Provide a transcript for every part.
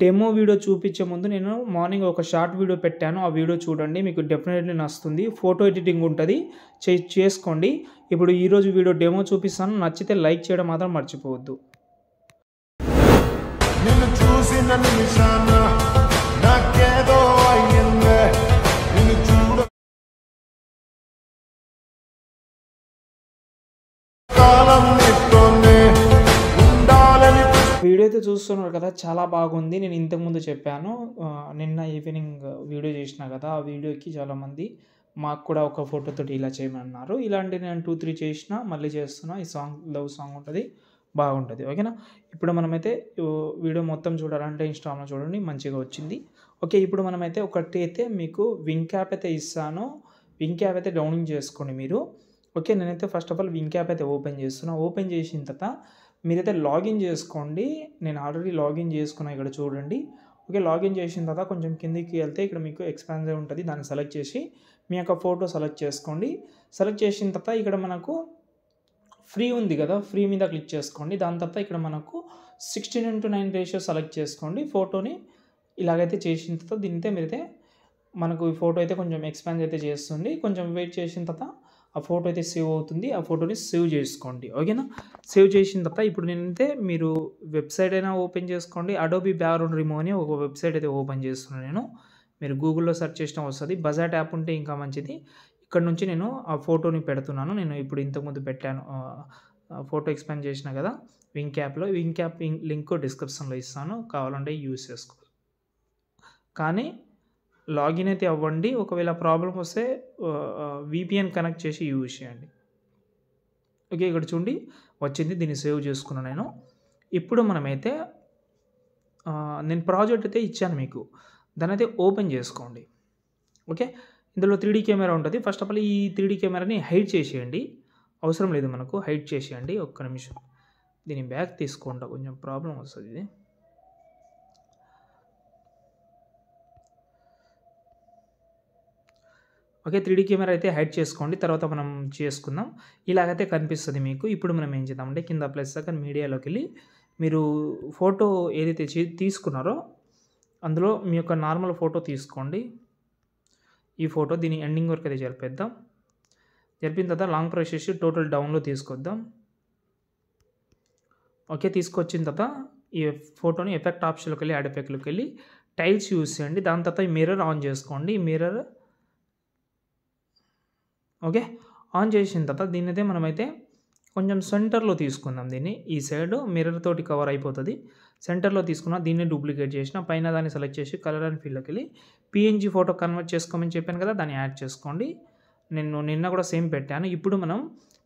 Demo video చూపించే ముందు నేను మార్నింగ్ ఒక షార్ట్ వీడియో పెట్టాను. ఆ వీడియో చూడండి మీకు డెఫినెట్లీ నచ్చుతుంది. ఫోటో ఎడిటింగ్ ఉంటుంది. చే చేసుకోండి. ఇప్పుడు ఈరోజు వీడియో డెమో చూపిస్తాను. నచ్చితే లైక్ చేయడం మాత్రం మర్చిపోవద్దు. నిన్ను చూసిన నిమిషాన నాకే చూస్తున్నారు కదా చాలా బాగుంది. నేను ఇంతకుముందు చెప్పాను నిన్న ఈవినింగ్ వీడియో చేసిన కదా ఆ వీడియోకి చాలామంది మాకు కూడా ఒక ఫోటోతో ఇలా చేయమన్నారు. ఇలాంటి నేను టూ త్రీ చేసిన మళ్ళీ చేస్తున్నా ఈ సాంగ్ లవ్ సాంగ్ ఉంటుంది బాగుంటుంది. ఓకేనా? ఇప్పుడు మనమైతే వీడియో మొత్తం చూడాలంటే ఇన్స్టాగ్రామ్లో చూడండి మంచిగా వచ్చింది. ఓకే ఇప్పుడు మనమైతే ఒకటి అయితే మీకు వింక్ యాప్ అయితే ఇస్తాను. వింక్ యాప్ అయితే డౌన్లోడ్ చేసుకోండి మీరు. ఓకే నేనైతే first of all Wynk app అయితే ఓపెన్ చేస్తున్నా. ఓపెన్ చేసిన తర్వాత మీరైతే లాగిన్ చేసుకోండి. నేను ఆల్రెడీ లాగిన్ చేసుకున్నా ఇక్కడ చూడండి. ఓకే లాగిన్ చేసిన తర్వాత కొంచెం కిందికి వెళ్తే ఇక్కడ మీకు ఎక్స్పాన్సివ్ ఉంటుంది. దాన్ని సెలెక్ట్ చేసి మీ యొక్క ఫోటో సెలెక్ట్ చేసుకోండి. సెలెక్ట్ చేసిన తర్వాత ఇక్కడ మనకు ఫ్రీ ఉంది కదా ఫ్రీ మీద క్లిక్ చేసుకోండి. దాని తర్వాత ఇక్కడ మనకు sixteen into nine ratio select చేసుకోండి. ఫోటోని ఇలాగైతే చేసిన తర్వాత దీనితే మీరైతే మనకు ఈ ఫోటో అయితే కొంచెం ఎక్స్పాన్స్ అయితే చేస్తుంది. కొంచెం వెయిట్ చేసిన తర్వాత ఆ ఫోటో అయితే సేవ్ అవుతుంది. ఆ ఫోటోని సేవ్ చేసుకోండి. ఓకేనా? సేవ్ చేసిన తర్వాత ఇప్పుడు నేనైతే మీరు వెబ్సైట్ అయినా ఓపెన్ చేసుకోండి. అడోబీ బ్యాక్గ్రౌండ్ రిమూవ్ అని ఒక వెబ్సైట్ అయితే ఓపెన్ చేస్తున్నాను నేను. మీరు గూగుల్లో సెర్చ్ చేసినా వస్తుంది. బజాట్ యాప్ ఉంటే ఇంకా మంచిది. ఇక్కడ నుంచి నేను ఆ ఫోటోని పెడుతున్నాను. నేను ఇప్పుడు ఇంతకుముందు పెట్టాను. ఫోటో ఎక్స్పాండ్ చేసిన కదా? వింక్ యాప్లో వింక్ యాప్ లింక్ డిస్క్రిప్షన్లో ఇస్తాను. కావాలంటే యూస్ చేసుకో. కానీ లాగిన్ అయితే అవ్వండి. ఒకవేళ ప్రాబ్లం వస్తే విపిఎన్ కనెక్ట్ చేసి యూజ్ చేయండి. ఓకే ఇక్కడ చూడండి. వచ్చింది దీన్ని సేవ్ చేసుకున్నాను నేను. ఇప్పుడు మనమైతే నేను ప్రాజెక్ట్ అయితే ఇచ్చాను మీకు. దాని అయితే ఓపెన్ చేసుకోండి. ఓకే? ఇందులో త్రీడీ కెమెరా ఉంటుంది. ఫస్ట్ ఆఫ్ ఆల్ ఈ త్రీడీ కెమెరాని హైడ్ చేసేయండి. అవసరం లేదు మనకు. హైడ్ చేసేయండి. ఒక్క నిమిషం. దీన్ని బ్యాక్ తీసుకుంటా కొంచెం ప్రాబ్లం వస్తుంది. ఇది ఓకే త్రీ కెమెరా అయితే హైడ్ చేసుకోండి తర్వాత మనం చేసుకుందాం. ఇలాగైతే కనిపిస్తుంది మీకు. ఇప్పుడు మనం ఏం చేద్దామంటే కింద ప్లస్ సెకండ్ మీడియాలోకి వెళ్ళి మీరు ఫోటో ఏదైతే చే- తీసుకున్నారో అందులో మీ యొక్క నార్మల్ ఫోటో తీసుకోండి. ఈ ఫోటో దీని ఎండింగ్ వరకు అయితే జరిపేద్దాం. జరిపిన తర్వాత లాంగ్ ప్రాసెస్ టోటల్ డౌన్లో తీసుకొద్దాం. ఓకే తీసుకొచ్చిన తర్వాత ఈ ఫోటోని ఎఫెక్ట్ ఆప్షన్లోకి వెళ్ళి యాడ్ ఎఫెక్ట్లోకి వెళ్ళి టైల్స్ యూస్ చేయండి. దాని తర్వాత ఈ మిర్రర్ ఆన్ చేసుకోండి. ఈ మిర్రర్ ఓకే? ఆన్ చేసిన తర్వాత దీన్ని అయితే మనమైతే కొంచెం సెంటర్లో తీసుకుందాం దీన్ని. ఈ సైడ్ మిర్రర్ తోటి కవర్ అయిపోతుంది. సెంటర్లో తీసుకున్న దీన్ని డూప్లికేట్ చేసిన పైన దాన్ని సెలెక్ట్ చేసి కలర్ అండ్ ఫీల్డ్కి వెళ్ళి పిఎన్జీ ఫోటో కన్వర్ట్ చేసుకోమని చెప్పాను కదా దాన్ని యాడ్ చేసుకోండి. నేను నిన్న కూడా సేమ్ పెట్టాను. ఇప్పుడు మనం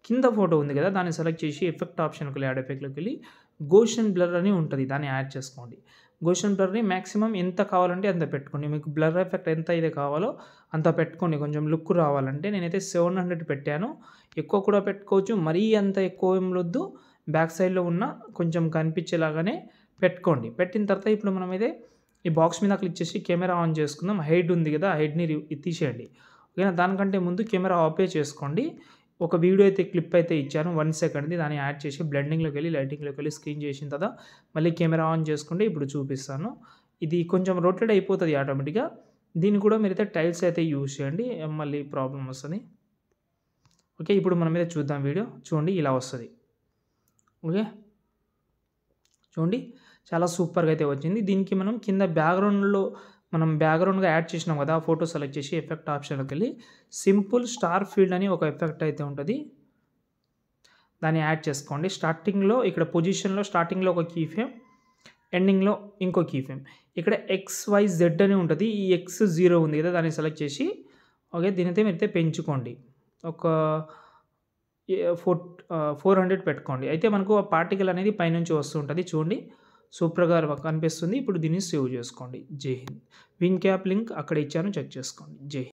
కింద ఫోటో ఉంది కదా దాన్ని సెలెక్ట్ చేసి ఎఫెక్ట్ ఆప్షన్కి వెళ్ళి యాడ్ ఎఫెక్ట్లోకి వెళ్ళి గోషన్ బ్లర్ అని ఉంటుంది దాన్ని యాడ్ చేసుకోండి. గోషన్ బ్లర్ని మ్యాక్సిమం ఎంత కావాలంటే అంత పెట్టుకోండి. మీకు బ్లర్ ఎఫెక్ట్ ఎంత అయితే కావాలో అంత పెట్టుకోండి. కొంచెం లుక్ రావాలంటే నేనైతే సెవెన్ హండ్రెడ్ పెట్టాను. ఎక్కువ కూడా పెట్టుకోవచ్చు. మరీ అంత ఎక్కువ ఏం వద్దు. బ్యాక్ సైడ్లో ఉన్న కొంచెం కనిపించేలాగానే పెట్టుకోండి. పెట్టిన తర్వాత ఇప్పుడు మనమైతే ఈ బాక్స్ మీద క్లిక్ చేసి కెమెరా ఆన్ చేసుకుందాం. హైడ్ ఉంది కదా హైడ్ని తీసేయండి. ఓకేనా? దానికంటే ముందు కెమెరా ఆపే చేసుకోండి. ఒక వీడియో అయితే క్లిప్ అయితే ఇచ్చాను. వన్ సెకండ్ది దాన్ని యాడ్ చేసి బ్లెండింగ్లోకి వెళ్ళి లైటింగ్లోకి వెళ్ళి స్క్రీన్ చేసిన తర్వాత మళ్ళీ కెమెరా ఆన్ చేసుకుంటే ఇప్పుడు చూపిస్తాను. ఇది కొంచెం రొటేట్ అయిపోతుంది ఆటోమేటిక్గా. దీన్ని కూడా మీరైతే టైల్స్ అయితే యూజ్ చేయండి. మళ్ళీ ప్రాబ్లం వస్తుంది. ఓకే ఇప్పుడు మనం అయితే చూద్దాం వీడియో. చూడండి ఇలా వస్తుంది. ఓకే? చూడండి చాలా సూపర్గా అయితే వచ్చింది. దీనికి మనం కింద బ్యాక్గ్రౌండ్లో మనం బ్యాక్గ్రౌండ్గా యాడ్ చేసినాం కదా ఫోటో సెలెక్ట్ చేసి ఎఫెక్ట్ ఆప్షన్లోకి వెళ్ళి సింపుల్ స్టార్ ఫీల్డ్ అని ఒక ఎఫెక్ట్ అయితే ఉంటుంది. దాన్ని యాడ్ చేసుకోండి. స్టార్టింగ్లో ఇక్కడ పొజిషన్లో స్టార్టింగ్లో ఒక కీ ఫేమ్ ఎండింగ్లో ఇంకో కీ ఫేమ్ ఇక్కడ ఎక్స్ వై జెడ్ అని ఉంటుంది. ఈ ఎక్స్ జీరో ఉంది కదా దాన్ని సెలెక్ట్ చేసి ఓకే దీనైతే మీరైతే పెంచుకోండి. ఒక ఫోర్ ఫోర్ హండ్రెడ్ పెట్టుకోండి. అయితే మనకు ఆ పార్టికల్ అనేది పైనుంచి వస్తుంటుంది చూడండి. సూపర్గా కనిపిస్తుంది ఇప్పుడు దీన్ని సేవ్ చేసుకోండి. జై హింద్. విన్ క్యాప్ లింక్ అక్కడ ఇచ్చాను. చెక్ చేసుకోండి. జై హింద్.